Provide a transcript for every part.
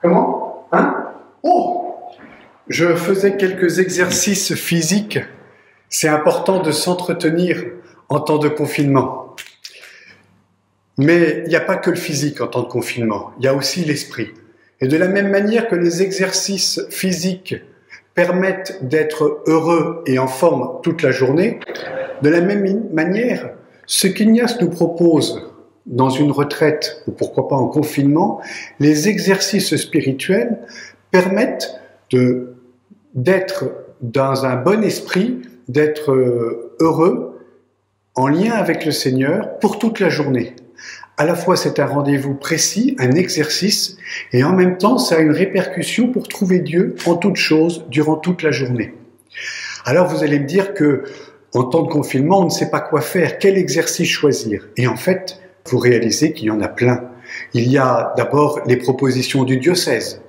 Comment? Hein? Oh Je faisais quelques exercices physiques. C'est important de s'entretenir en temps de confinement. Mais il n'y a pas que le physique en temps de confinement, il y a aussi l'esprit. Et de la même manière que les exercices physiques permettent d'être heureux et en forme toute la journée, de la même manière, ce qu'Ignace nous propose dans une retraite, ou pourquoi pas en confinement, les exercices spirituels permettent d'être dans un bon esprit, d'être heureux, en lien avec le Seigneur pour toute la journée. À la fois, c'est un rendez-vous précis, un exercice, et en même temps, ça a une répercussion pour trouver Dieu en toutes choses durant toute la journée. Alors, vous allez me dire que, en temps de confinement, on ne sait pas quoi faire, quel exercice choisir. Et en fait, vous réalisez qu'il y en a plein. Il y a d'abord les propositions du diocèse,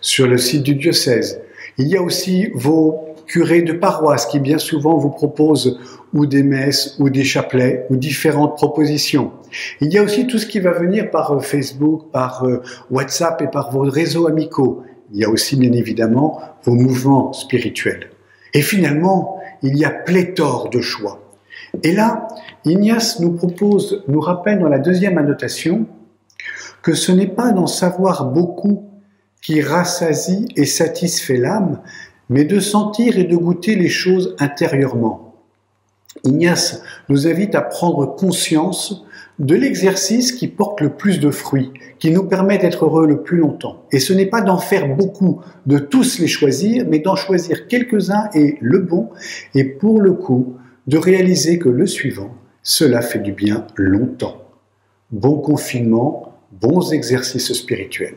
sur le site du diocèse. Il y a aussi vos curés de paroisse qui bien souvent vous proposent ou des messes ou des chapelets ou différentes propositions. Il y a aussi tout ce qui va venir par euh, Facebook, par euh, WhatsApp et par vos réseaux amicaux. Il y a aussi bien évidemment vos mouvements spirituels. Et finalement, il y a pléthore de choix. Et là, Ignace nous propose, nous rappelle dans la deuxième annotation, que ce n'est pas d'en savoir beaucoup qui rassasie et satisfait l'âme, mais de sentir et de goûter les choses intérieurement. Ignace nous invite à prendre conscience de l'exercice qui porte le plus de fruits, qui nous permet d'être heureux le plus longtemps. Et ce n'est pas d'en faire beaucoup, de tous les choisir, mais d'en choisir quelques-uns et le bon, et pour le coup, de réaliser que le suivant, cela fait du bien longtemps. Bon confinement, bons exercices spirituels.